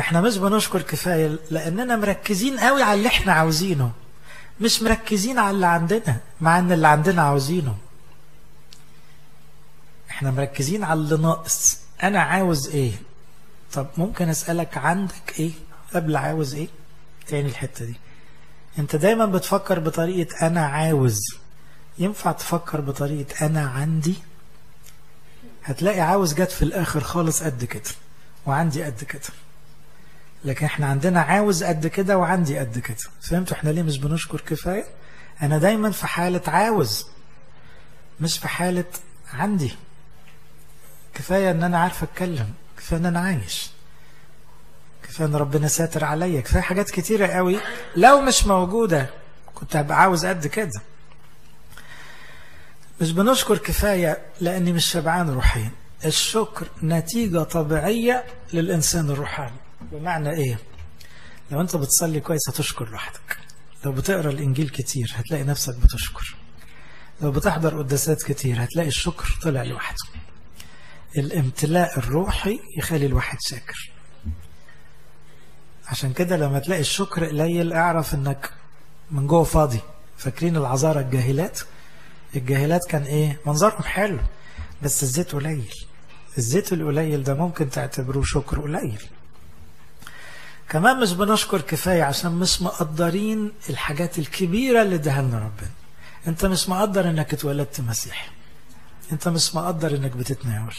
إحنا مش بنشكر كفاية لأننا مركزين قوي على اللي إحنا عاوزينه مش مركزين على اللي عندنا مع إن اللي عندنا عاوزينه. إحنا مركزين على اللي ناقص. أنا عاوز إيه؟ طب ممكن أسألك عندك إيه؟ قبل عاوز إيه؟ تاني الحتة دي. أنت دايما بتفكر بطريقة أنا عاوز. ينفع تفكر بطريقة أنا عندي؟ هتلاقي عاوز جت في الآخر خالص قد كده وعندي قد كده. لكن إحنا عندنا عاوز قد كده وعندي قد كده. فهمتوا؟ إحنا ليه مش بنشكر كفاية؟ أنا دايما في حالة عاوز مش في حالة عندي. كفاية إن أنا عارف أتكلم كفاية إن أنا عايش كفاية إن ربنا ساتر عليا. كفاية حاجات كتيرة قوي. لو مش موجودة كنت هبقى عاوز قد كده. مش بنشكر كفاية لأني مش شبعان روحيا. الشكر نتيجة طبيعية للإنسان الروحاني. بمعنى إيه؟ لو أنت بتصلي كويس هتشكر لوحدك. لو بتقرأ الإنجيل كتير هتلاقي نفسك بتشكر. لو بتحضر قداسات كتير هتلاقي الشكر طلع لوحده. الامتلاء الروحي يخلي الواحد شاكر. عشان كده لما تلاقي الشكر قليل اعرف إنك من جوه فاضي. فاكرين العذارى الجاهلات؟ الجاهلات كان إيه؟ منظرهم حلو بس الزيت قليل. الزيت القليل ده ممكن تعتبروه شكر قليل. كمان مش بنشكر كفاية عشان مش مقدرين الحاجات الكبيرة اللي دهلنا ربنا. انت مش مقدر انك اتولدت مسيحي انت مش مقدر انك بتتناول.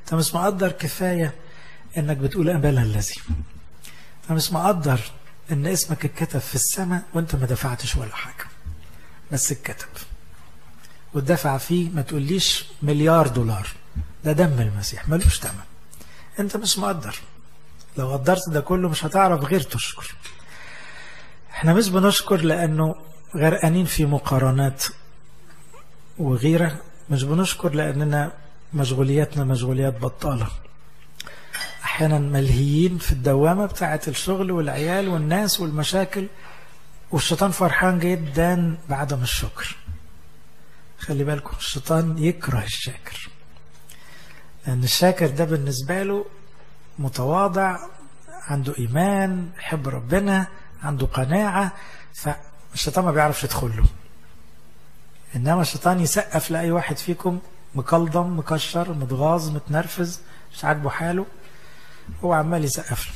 انت مش مقدر كفاية انك بتقول أبانا الذي. انت مش مقدر إن اسمك اتكتب في السماء وانت ما دفعتش ولا حاجة. بس اتكتب. والدفع فيه ما تقوليش مليار دولار. ده دم المسيح ملوش تمن انت مش مقدر. لو قدرت ده كله مش هتعرف غير تشكر. إحنا مش بنشكر لأنه غرقانين في مقارنات وغيرة مش بنشكر لأننا مشغولياتنا مشغوليات بطالة. أحيانا ملهيين في الدوامة بتاعة الشغل والعيال والناس والمشاكل والشيطان فرحان جدا بعدم الشكر. خلي بالكم الشيطان يكره الشاكر لأن الشاكر ده بالنسبة له متواضع عنده إيمان يحب ربنا عنده قناعة فالشيطان ما بيعرفش يدخل له. إنما الشيطان يسقف لأي واحد فيكم مكلضم مكشر متغاظ متنرفز مش عاجبه حاله هو عمال يسقف له.